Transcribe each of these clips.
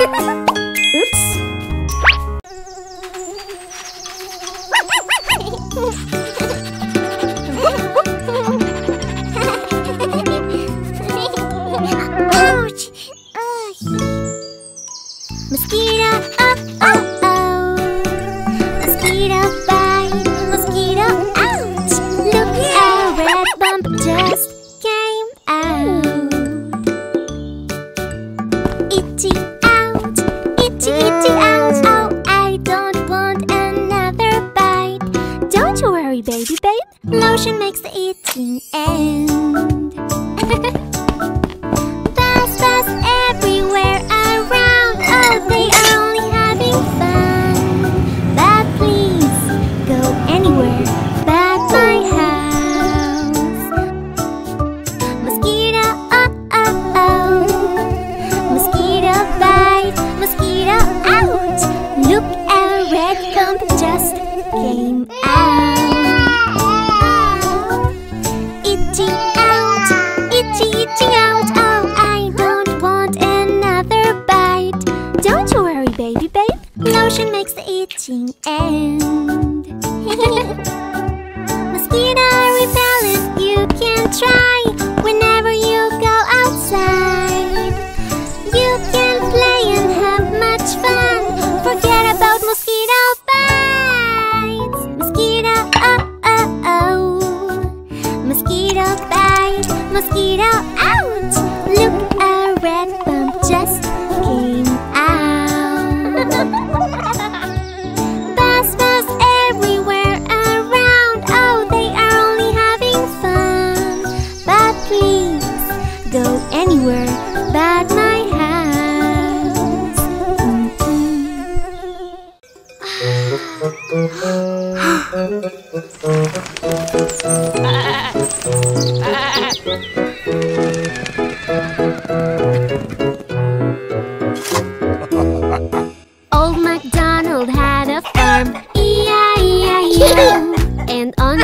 Oops. Ouch. Mosquito. Baby babe. lotion makes the eating end. Babe? Lotion makes the itching end. Mosquito repellent you can try whenever you go outside. You can play and have much fun. Forget about mosquito bites. Mosquito, oh, oh, oh. Mosquito bite, mosquito,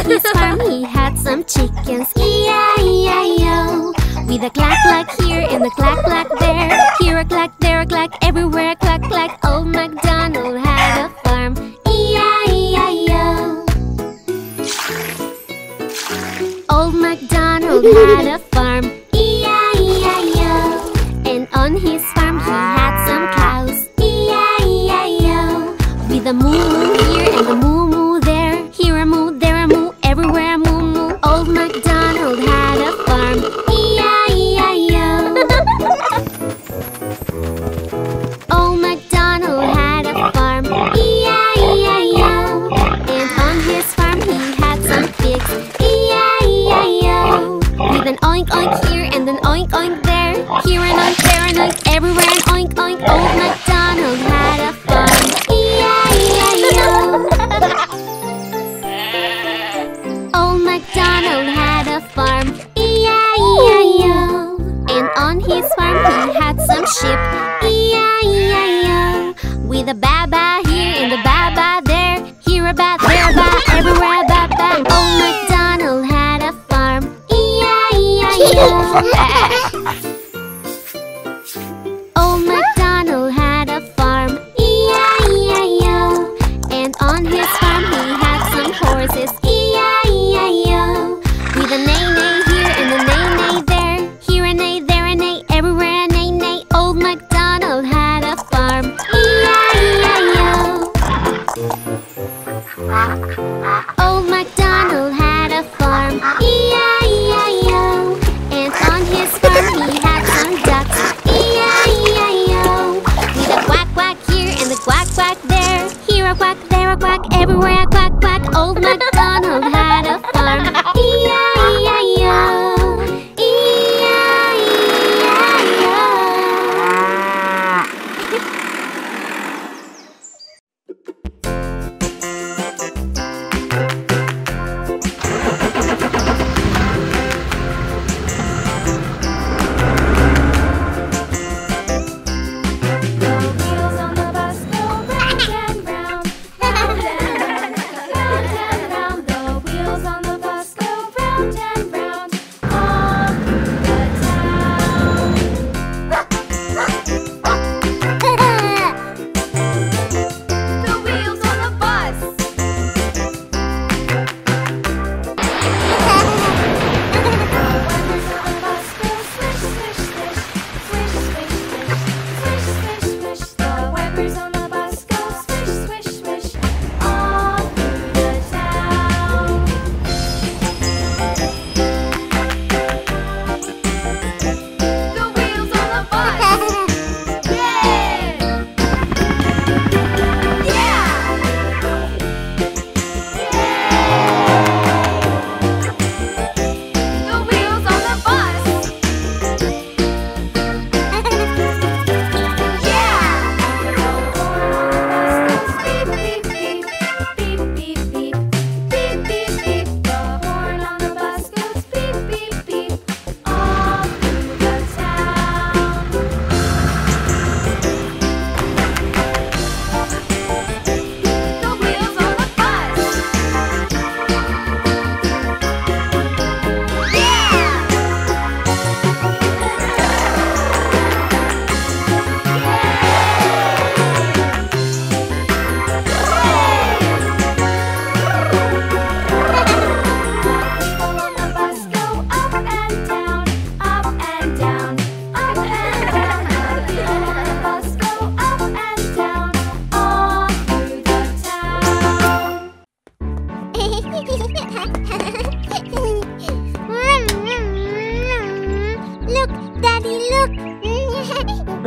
his farm he had some chickens, E-I-E-I-O. With a clack clack here and a clack clack there, here a clack, there a clack, everywhere a clack clack. Old MacDonald had a farm, E-I-E-I-O. Old MacDonald had a farm, E-I-E-I-O. And on his farm he had some cows, E-I-E-I-O. With a moo everywhere and oink oink. Old MacDonald had a farm. E-I-E-I-O. Old MacDonald had a farm. E-I-E-I-O. And on his farm he had some sheep. E-I-E-I-O. With a baba here and a baba there. Here a bat, there a bat, everywhere a bat bat. Old MacDonald had a farm. E-I-E-I-O. Old MacDonald had a farm, And on his farm he had some ducks, With a quack quack here and a quack quack there, here a quack, there a quack, everywhere.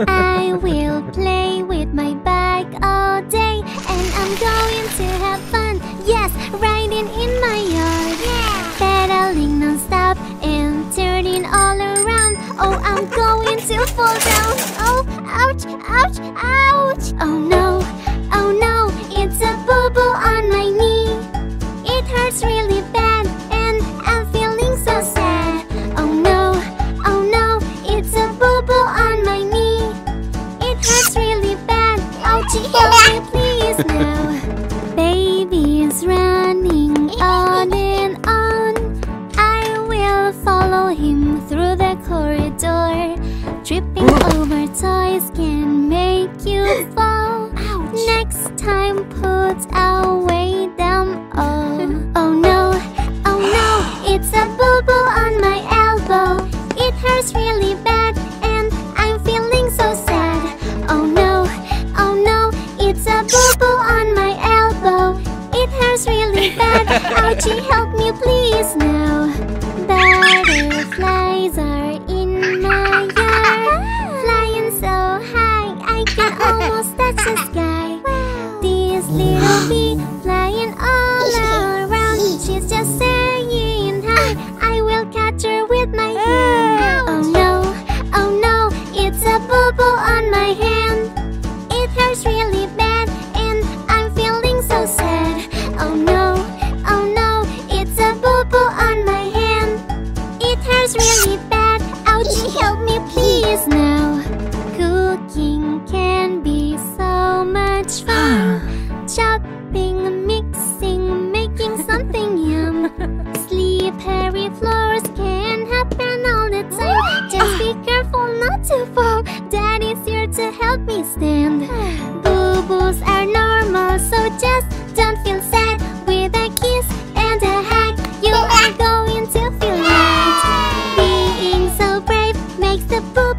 I will play with my bike all day and I'm going to have fun. Yes, riding in my yard. Yeah. Pedaling non-stop and turning all around. Oh, I'm going to fall down. Oh, ouch, ouch, ouch. Oh no, oh no, it's a bubble on my knee. It hurts really bad and I'm feeling so sad. Oh no, oh no, it's a bubble on now.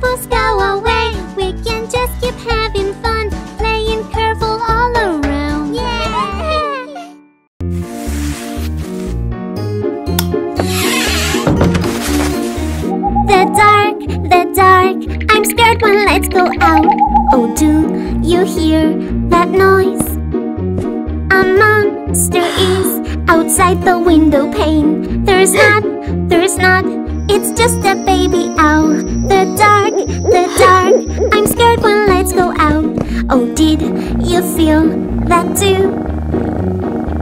Boo go away. We can just keep having fun, playing careful all around. Yeah. The dark, the dark. I'm scared when lights go out. Oh, do you hear that noise? A monster is outside the window pane. There's not, there's not. It's just a baby owl. The dark, the dark. I'm scared when lights go out. Oh, did you feel that too?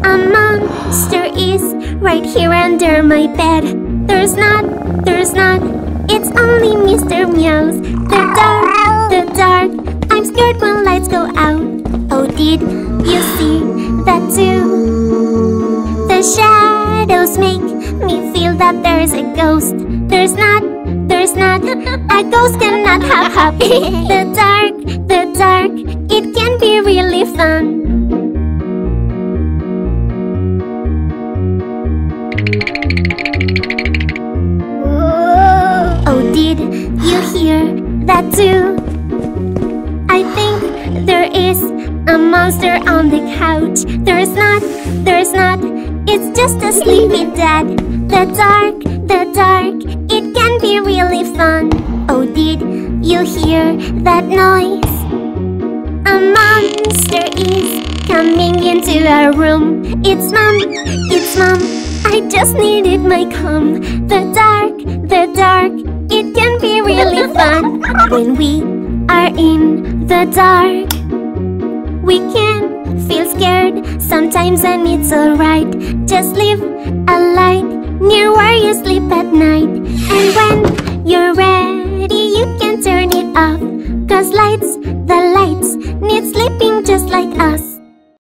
A monster is right here under my bed. There's not, there's not. It's only Mr. Meows. The dark, the dark. I'm scared when lights go out. Oh, did you see that too? The shadows make me feel that there's a ghost. There's not, there's not. A ghost cannot have happy. the dark, the dark. It's just a sleepy dad. The dark, the dark. It can be really fun. Oh, did you hear that noise? A monster is coming into our room. It's mom, it's mom. I just needed my cum. The dark, the dark. It can be really fun when we are in the dark. We can feel scared. Sometimes and it's alright. Just leave a light near where you sleep at night. And when you're ready you can turn it off. Cause lights, the lights need sleeping just like us.